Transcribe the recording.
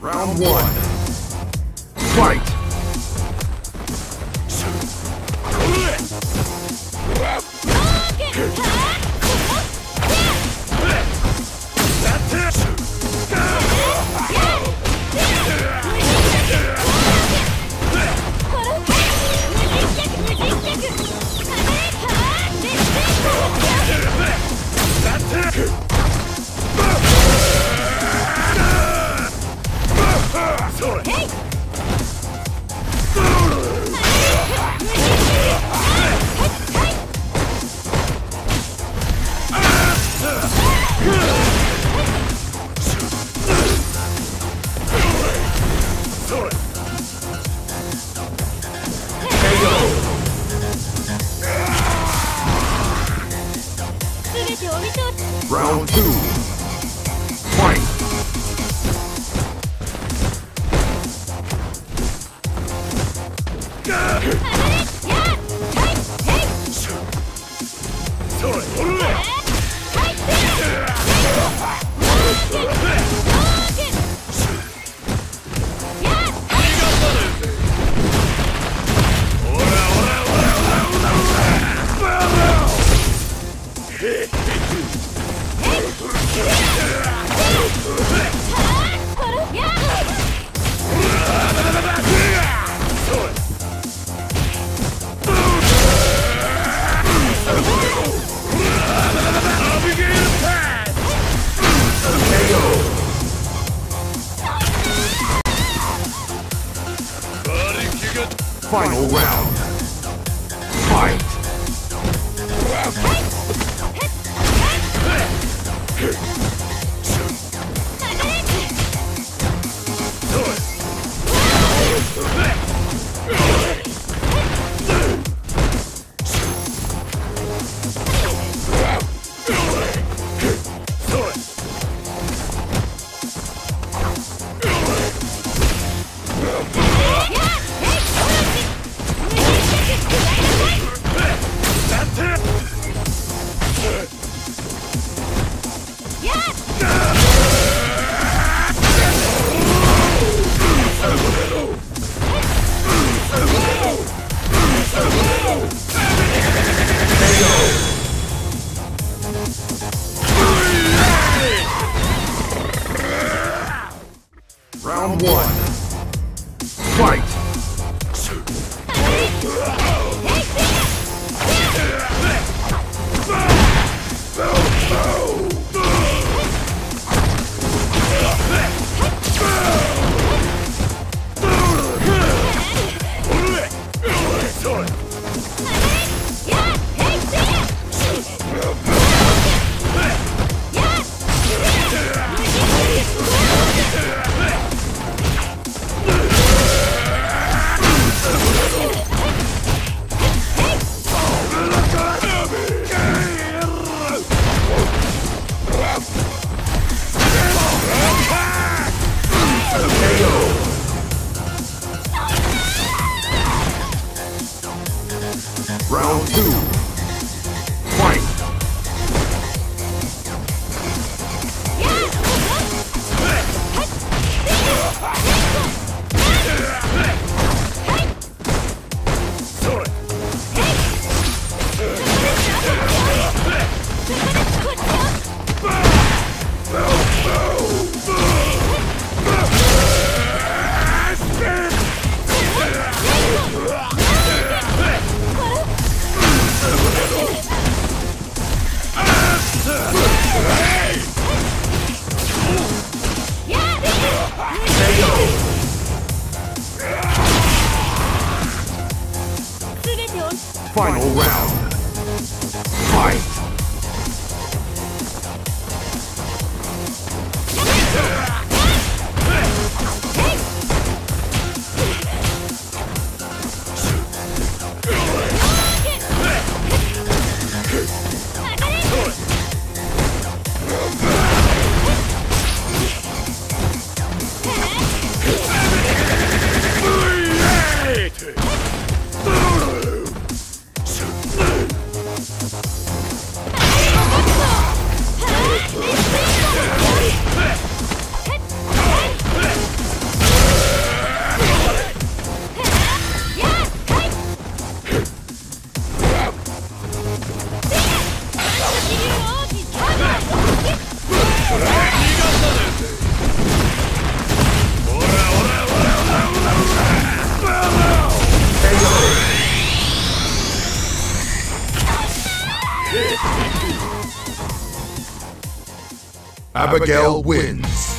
Round one. Fight! Round two. Final round. Fight! Final round. Abigail wins.